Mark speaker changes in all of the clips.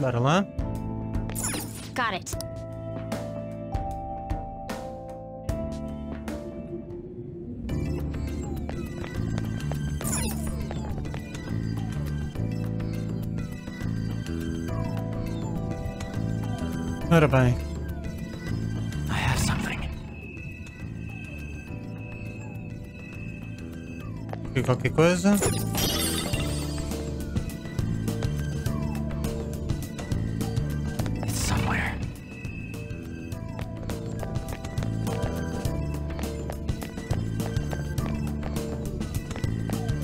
Speaker 1: Bora lá.
Speaker 2: Got it.
Speaker 1: Ora bem.
Speaker 3: I have something.
Speaker 1: Aqui qualquer coisa.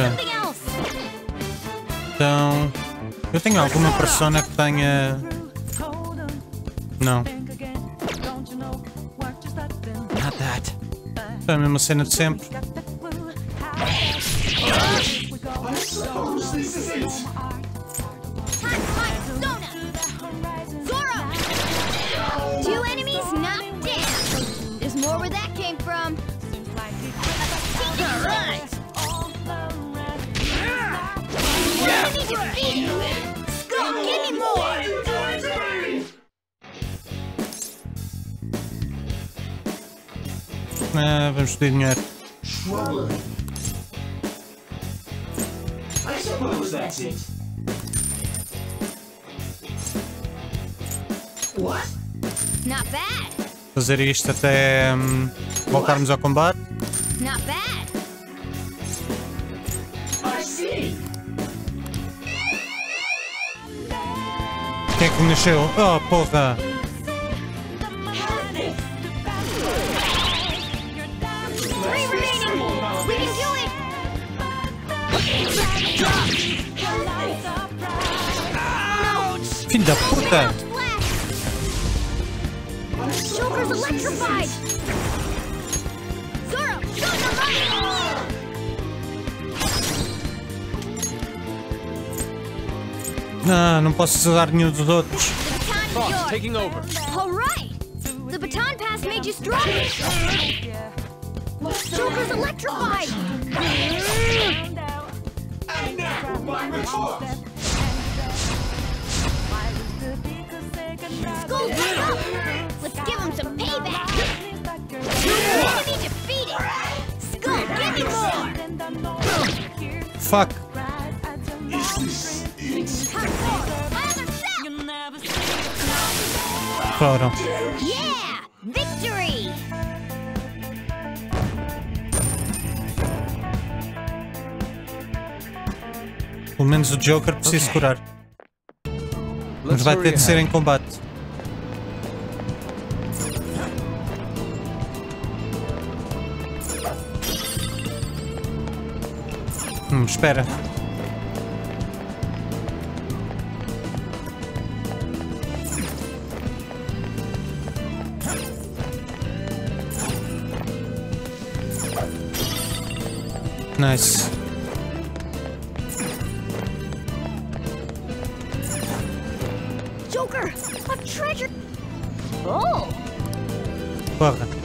Speaker 2: Else.
Speaker 1: Então. Eu tenho alguma persona que tenha. Não.
Speaker 3: Not that.
Speaker 1: É a mesma cena de sempre. Pedir dinheiro.
Speaker 4: I suppose that's it. What?
Speaker 2: Not bad.
Speaker 1: Fazer isto até hum, voltarmos ao combate.
Speaker 2: Not bad.
Speaker 4: I see.
Speaker 1: Quem é que nasceu? Oh, porra! Filho da puta!
Speaker 2: Run!
Speaker 1: Não, posso usar nenhum dos outros.
Speaker 2: The baton is
Speaker 3: Fox,
Speaker 2: yours.
Speaker 3: taking over.
Speaker 2: All right. The baton pass made you stronger. Joker's electrified.
Speaker 4: And now my retort.
Speaker 1: Fuck! Foram.
Speaker 2: Yeah! Victory!
Speaker 1: Pelo menos o Joker precisa
Speaker 3: Ok.
Speaker 1: curar. Mas vai ter de ser em combate. Hum, espera. Nice.
Speaker 2: Joker! A treasure! Oh!
Speaker 1: Porra.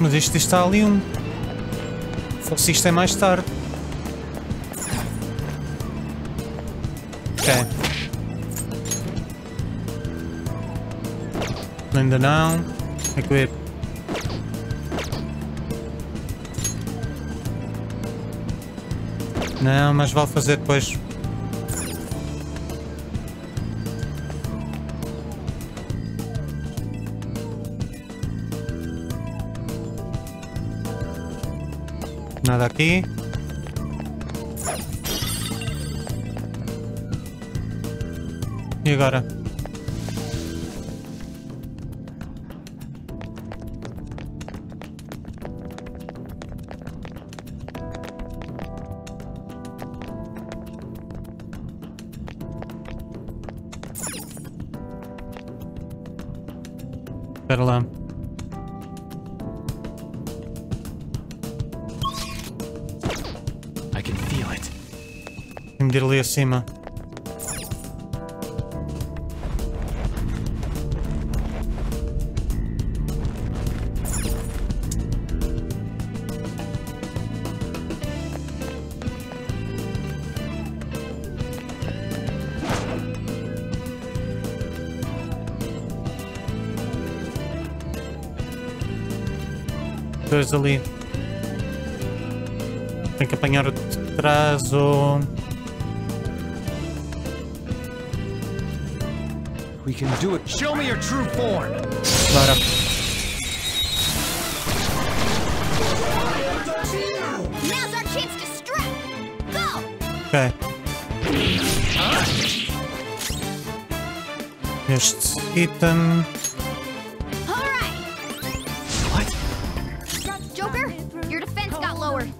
Speaker 1: Mas isto está ali um. Fosse isto é mais tarde. Ok. Ainda não. É ia Não, mas vale fazer depois. Nada aqui. E agora? Espera lá. Ir ali acima. Dois ali. Tem que apanhar o de trás ou.
Speaker 3: We can do it. Show me your true form!
Speaker 2: Right up.
Speaker 1: Okay. Just eat
Speaker 2: them.
Speaker 3: What?
Speaker 2: Joker. Your defense got lowered.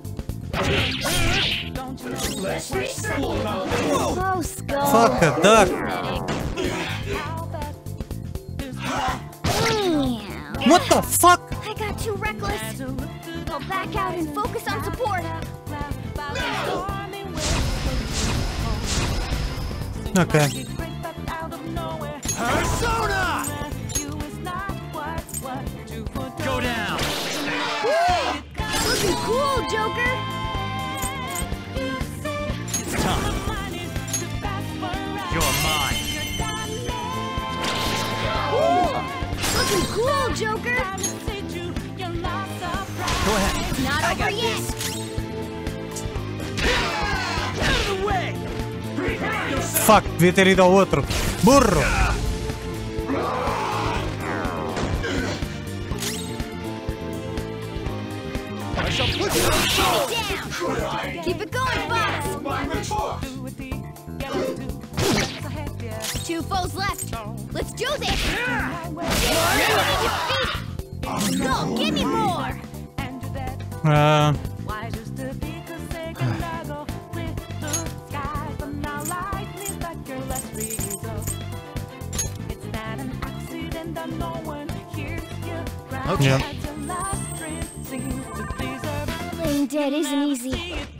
Speaker 1: Fuck a duck. What the fuck?
Speaker 2: I got too reckless. I'll back out and focus on support.
Speaker 1: Ok.
Speaker 3: Persona! Go ahead.
Speaker 2: It's not I over yet.
Speaker 1: Fuck, vi he tenido otro. Burro.
Speaker 2: Keep it going, boss. Two foes left. Let's do this. Yeah. Yeah. Go, give me more.
Speaker 3: Okay.
Speaker 1: yeah.
Speaker 2: Playing dead isn't easy.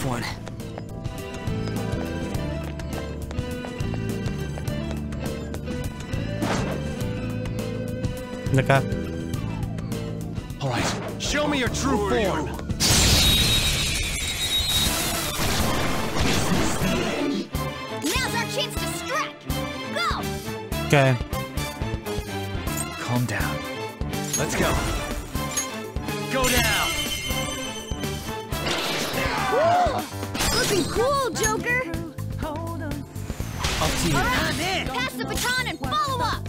Speaker 3: Tough one.
Speaker 1: Anda cá.
Speaker 3: All right. Show me your true form.
Speaker 2: Now's our chance to strike! Go!
Speaker 1: Ok.
Speaker 3: Calm down. Let's go. Go down.
Speaker 2: Looking cool, Joker!
Speaker 3: Up to you.
Speaker 2: Alright, pass the baton and follow up!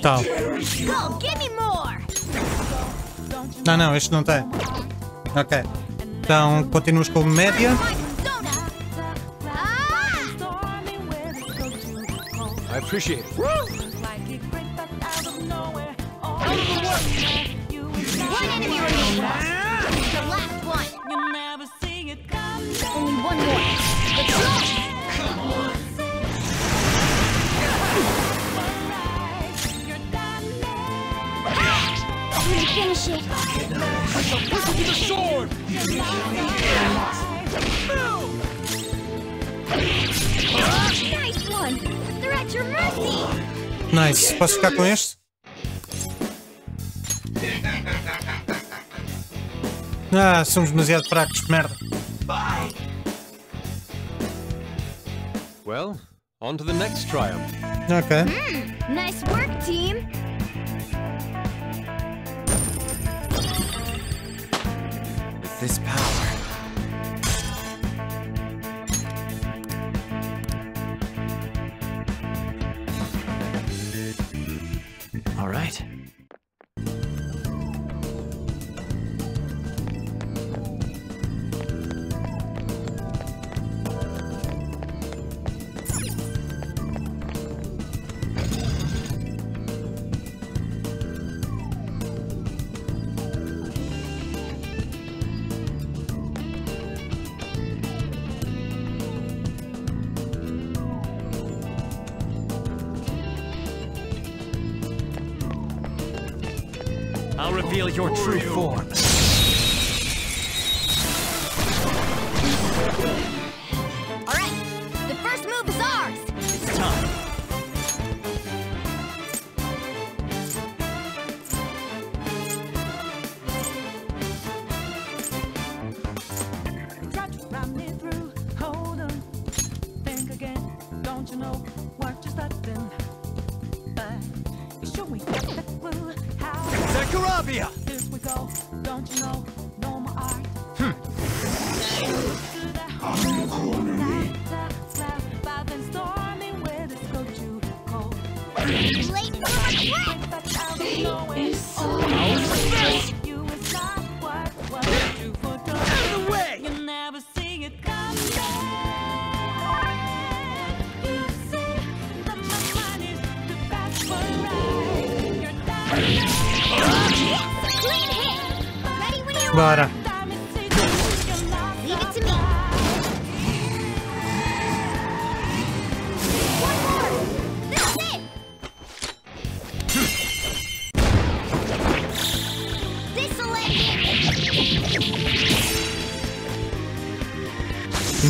Speaker 1: Tal.
Speaker 2: Go, give me more!
Speaker 1: Não, não, este não tem. Ok. Então, continuas com média.
Speaker 2: My persona!
Speaker 3: I appreciate it.
Speaker 2: One enemy remaining! Only one more. Let's go! Come on! I'm gonna finish it.
Speaker 3: I shall whistle to the sword!
Speaker 2: Nice one! They're at your mercy!
Speaker 1: Nice. Паша, как умеешь? Ah, somos demasiado fracos, merda.
Speaker 3: Well, on to the next triumph.
Speaker 1: Ok.
Speaker 2: Nice work, team.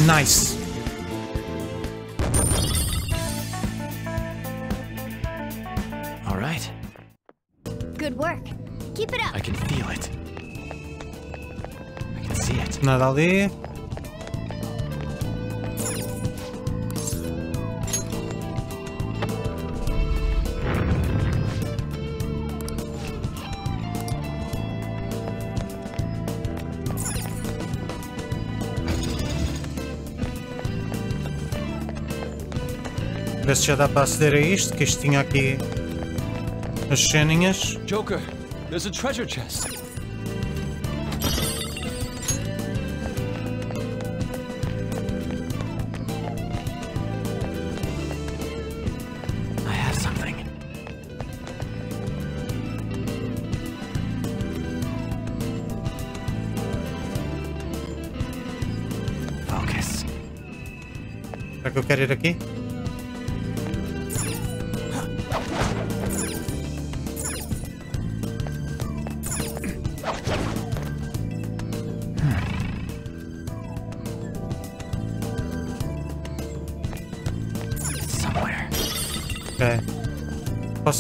Speaker 1: Nice.
Speaker 3: All right.
Speaker 2: Good work. Keep it up.
Speaker 3: I can feel it. I can see it.
Speaker 1: Nada ali. Ver se já dá para aceder a isto, que isto tinha aqui as ceninhas.
Speaker 3: Joker, there's a treasure chest. I have something. Focus.
Speaker 1: Será que eu quero ir aqui?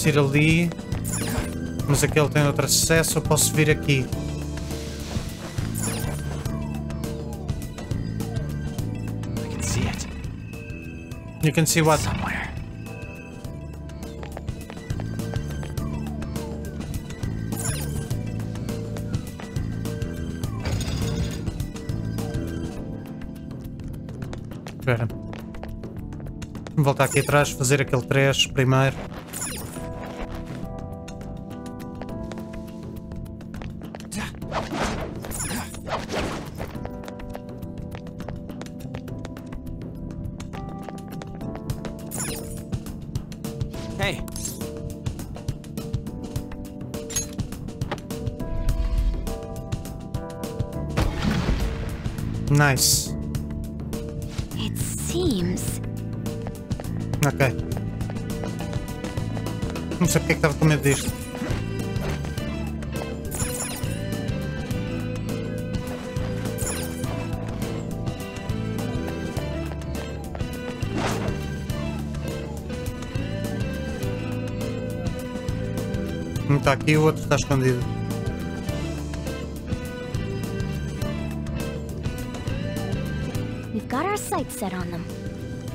Speaker 1: Ir ali. Mas aquele tem outro acesso. Eu posso vir aqui.
Speaker 3: I can see it.
Speaker 1: You can see what?
Speaker 3: Somewhere.
Speaker 1: Espera. Voltar aqui atrás, fazer aquele 3 primeiro. Nice.
Speaker 2: It seems.
Speaker 1: Ok. Não sei porque é que estava com medo disto. Um está aqui, o outro está escondido.
Speaker 2: We've got our sights set on them.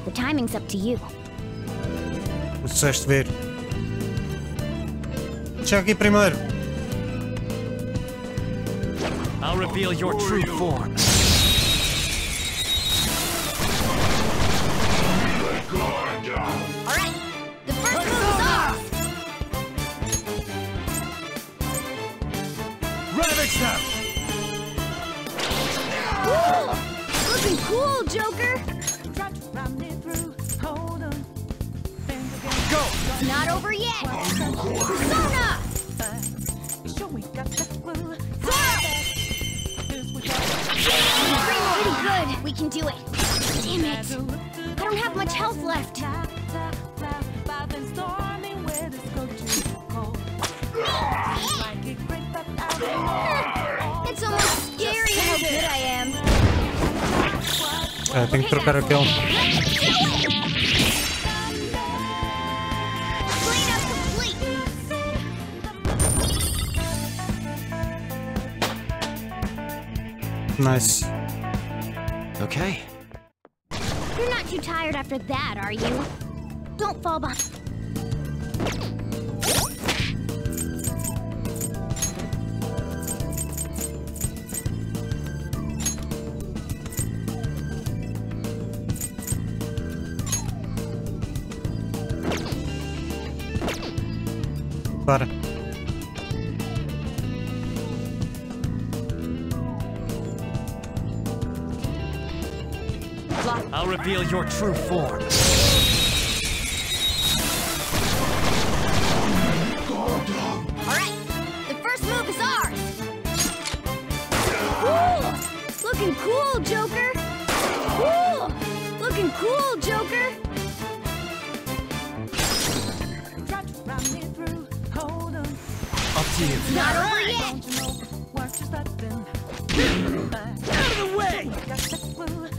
Speaker 2: The timing's up to you.
Speaker 1: Preciseste ver. Chega aqui primeiro.
Speaker 3: I'll reveal your true form.
Speaker 5: We
Speaker 2: can do it. Damn it. I don't have much health left. it's almost scary I
Speaker 1: think they're gonna
Speaker 2: kill me.
Speaker 1: Nice.
Speaker 3: Okay.
Speaker 2: You're not too tired after that, are you? Don't fall behind.
Speaker 3: Your true form.
Speaker 2: All right, the first move is ours. Cool. Looking cool, Joker. Cool. Looking cool, Joker.
Speaker 5: Try to run me through. Hold on.
Speaker 3: Up to you.
Speaker 2: Not over yet.
Speaker 5: Don't you know what you're stepping?
Speaker 3: Out of the way!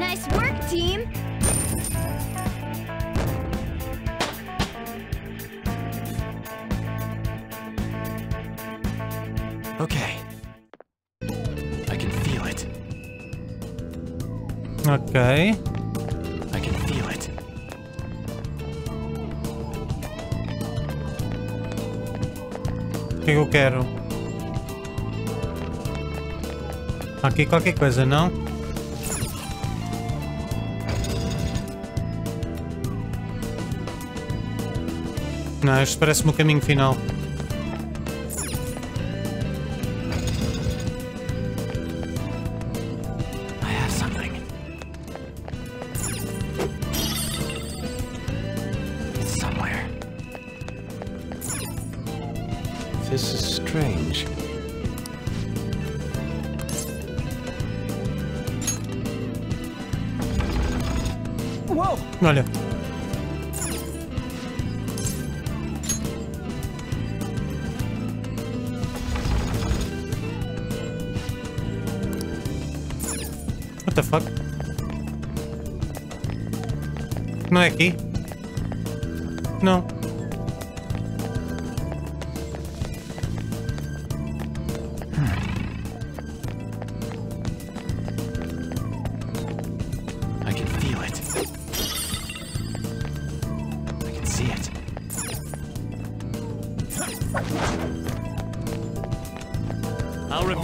Speaker 2: Nice work, team.
Speaker 3: Okay. I can feel it.
Speaker 1: Ok.
Speaker 3: I can feel it.
Speaker 1: O que é eu quero? Aqui qualquer coisa, não? Não, isto parece-me o caminho final.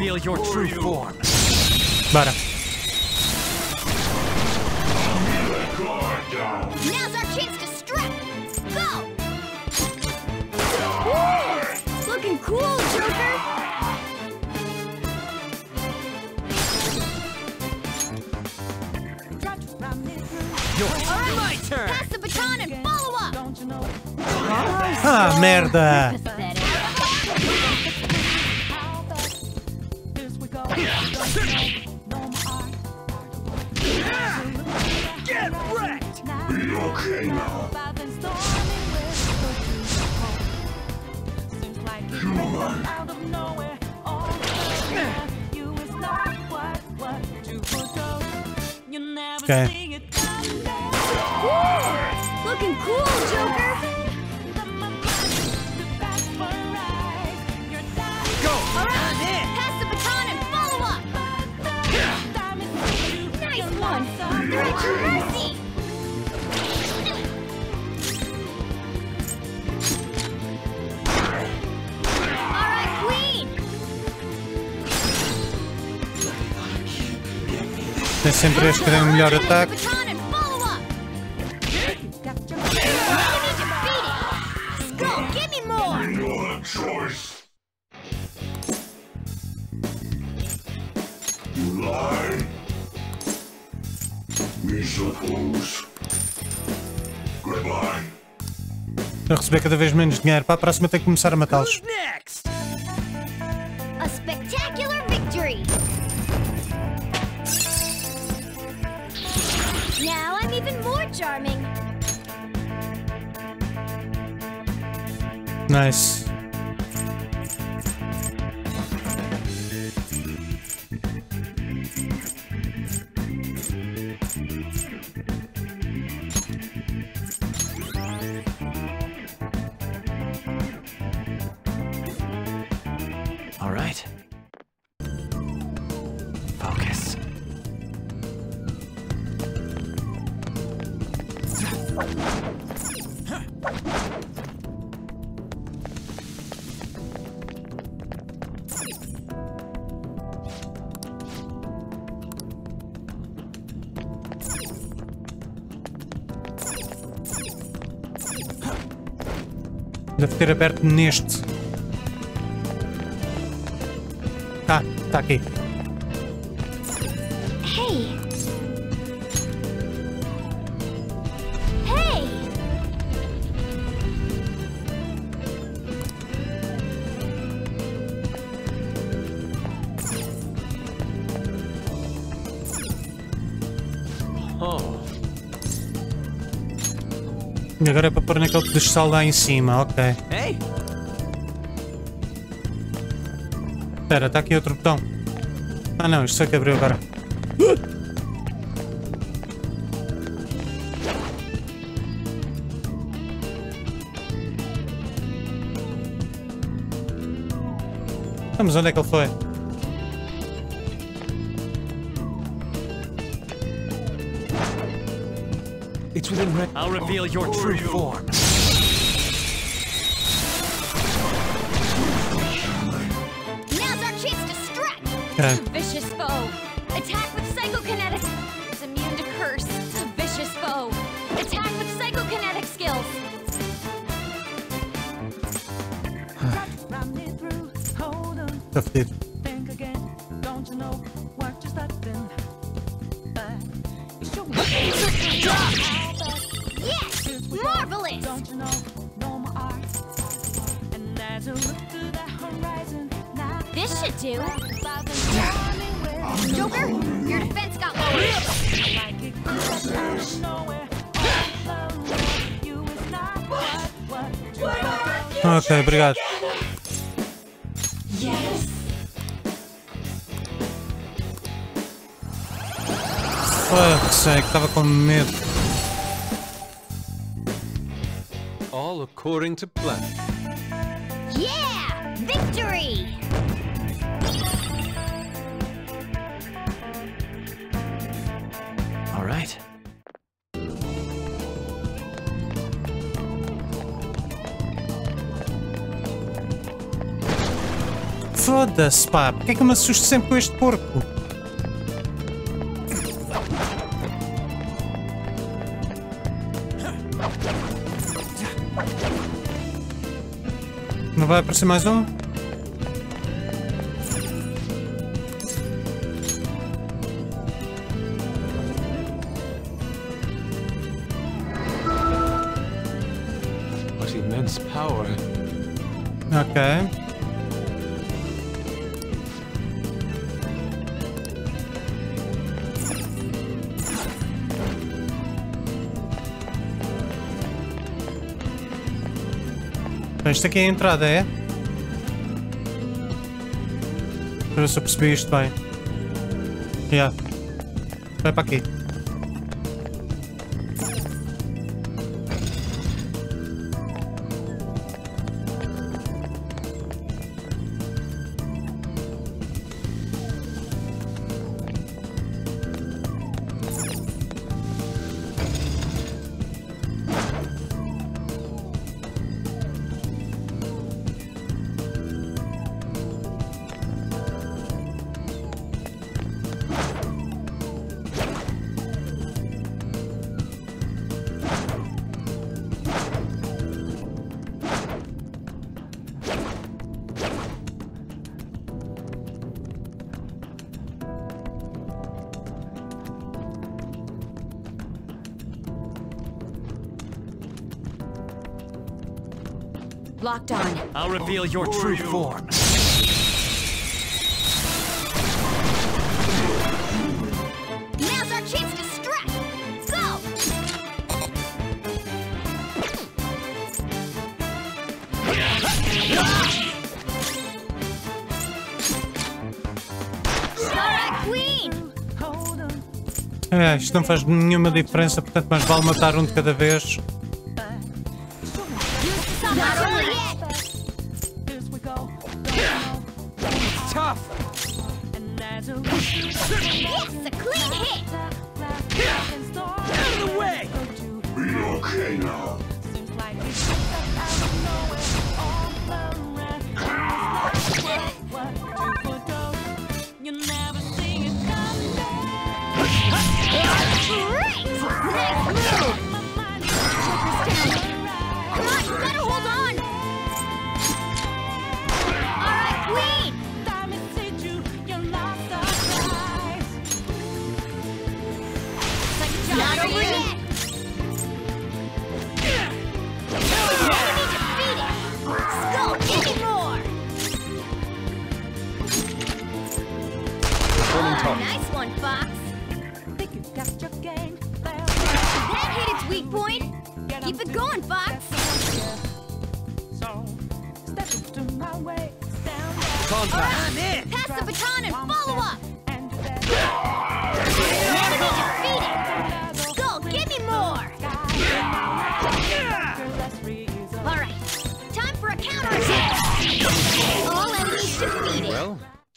Speaker 3: reveal your Who true
Speaker 1: you?
Speaker 4: form. Bara.
Speaker 2: Now's our chance to strip! Go! Whoa! Looking cool, Joker!
Speaker 1: Ah, merda!
Speaker 4: Okay.
Speaker 5: see it coming.
Speaker 2: Looking cool, Joker!
Speaker 5: Go!
Speaker 2: Alright, pass the baton and follow up! Nice one!
Speaker 1: Sempre este que tem o melhor ataque.
Speaker 2: baton and follow up! You need to beat it! Skull, give me more!
Speaker 4: No other choice. You lie. We suppose. Goodbye.
Speaker 1: A receber cada vez menos dinheiro. Para a próxima tem que começar a matá-los.
Speaker 2: Now I'm even more charming!
Speaker 1: Nice. Ter aberto neste. Ah, está aqui.
Speaker 2: Hey! Hey!
Speaker 3: Oh,
Speaker 1: E agora é para pôr naquele pedestal lá em cima, ok. Espera, está aqui outro botão. Ah não, isto é que abriu agora. Vamos, onde é que ele foi?
Speaker 3: It's within. I'll reveal your true form.
Speaker 1: Okay.
Speaker 2: Vicious foe! Attack with psychokinetics! It's immune to curse! Vicious foe! Attack with psychokinetic skills!
Speaker 5: Run me through, hold on,
Speaker 1: Está fedido.
Speaker 5: think again. Don't you know what you're starting? But show me.
Speaker 2: Yes! Marvelous!
Speaker 5: Don't you know, no more art. And as you look to the horizon, now
Speaker 2: This should do. Joker, your defense got lowered.
Speaker 1: Ok, obrigado. Fuck sake, tava com medo.
Speaker 3: All according to plan.
Speaker 2: Yeah!
Speaker 1: Foda-se, pá. Porquê é que eu me assusto sempre com este porco? Não vai aparecer mais um? Isto aqui é a entrada, é? Eu ver se eu percebi isto bem. Yeah. Vai para aqui.
Speaker 2: Locked on.
Speaker 3: I'll reveal your true form.
Speaker 2: Now's our chance to strike! Go!
Speaker 1: É, isto não faz nenhuma diferença, portanto, mais vale matar um de cada vez.
Speaker 3: Turning top.
Speaker 2: nice one, Fox!
Speaker 5: Think you got your game.
Speaker 2: That hit its weak point! Keep it going, Fox!
Speaker 5: So, step into my way, stand there
Speaker 3: Contact.
Speaker 2: Pass the baton and follow up!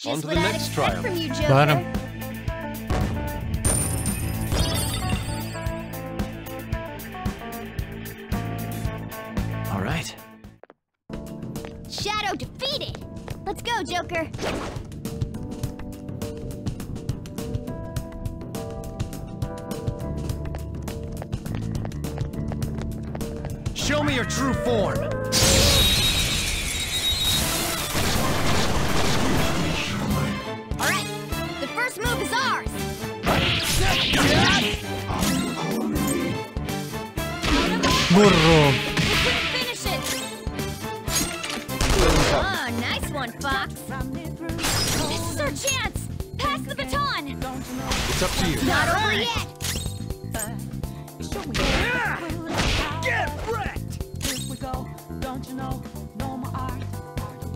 Speaker 3: Well, on
Speaker 2: Just
Speaker 3: to
Speaker 2: what
Speaker 3: the next
Speaker 2: expect
Speaker 3: trial.
Speaker 2: from you, Joker.
Speaker 1: Claro.
Speaker 3: All right.
Speaker 2: Shadow defeated! Let's go, Joker!
Speaker 3: Show me your true form.
Speaker 1: Burro!
Speaker 2: Oh, nice one, Fox!
Speaker 5: Run me through.
Speaker 2: This is our chance! Pass the baton!
Speaker 5: Don't you know?
Speaker 3: It's up to you.
Speaker 2: Not over yet!
Speaker 5: Show me
Speaker 3: Get wrecked.
Speaker 5: Here we go. Don't you know? Know my art.
Speaker 3: Out of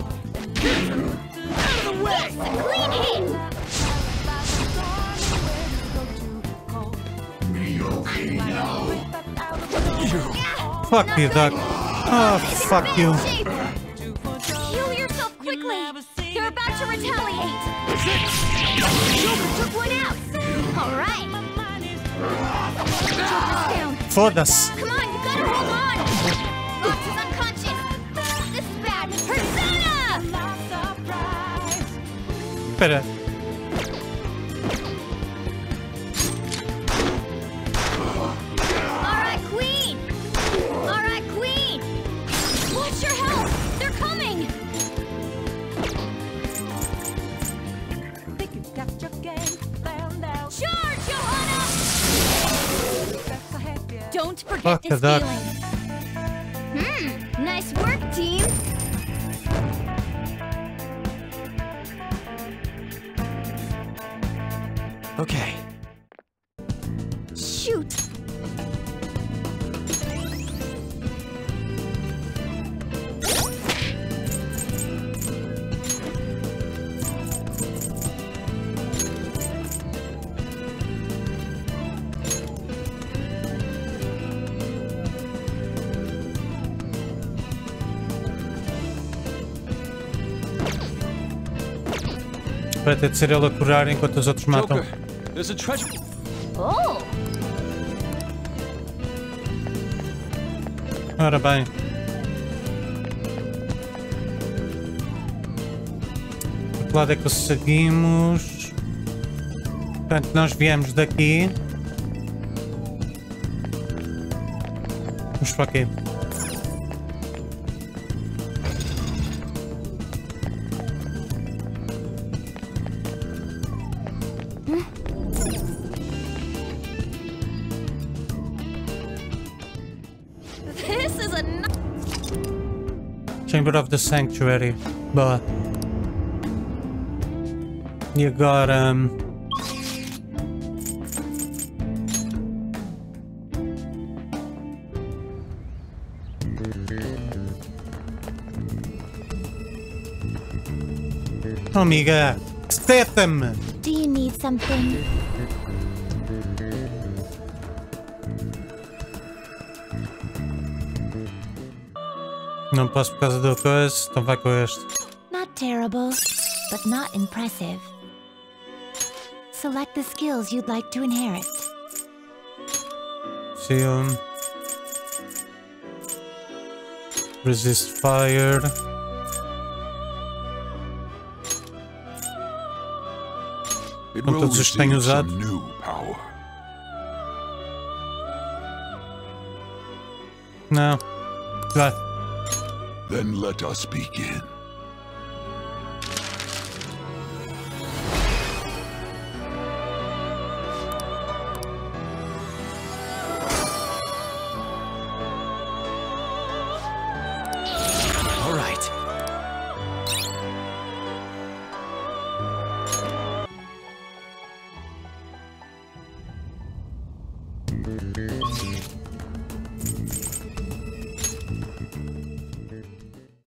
Speaker 3: the way.
Speaker 2: Yes, a clean hit!
Speaker 1: Fuck you. Duck. Oh, fuck you.
Speaker 2: Heal yourself quickly! They're about to retaliate! Took one out! Joker's down!
Speaker 1: Foda-se!
Speaker 2: Come on, you gotta hold on! Is unconscious! This is bad! Persona!
Speaker 1: Espera. Fuck that. Ter de ser ele a curar enquanto os outros matam.
Speaker 2: Oh,
Speaker 1: Ora bem. Que lado é que seguimos? Portanto, nós viemos daqui. Vamos para aqui. Chamber of the Sanctuary. but you got um, Oh, amiga, seta-me!
Speaker 2: Do you need something?
Speaker 1: Não posso por causa do coisa, então vai com este.
Speaker 2: Not terrible, but not impressive. Select the skills you'd like to inherit.
Speaker 1: Shield. Resist fire.
Speaker 4: It
Speaker 1: Com
Speaker 4: will
Speaker 1: todos os que tenho usado.
Speaker 4: some new power.
Speaker 1: Não. Vai.
Speaker 4: Then let us begin.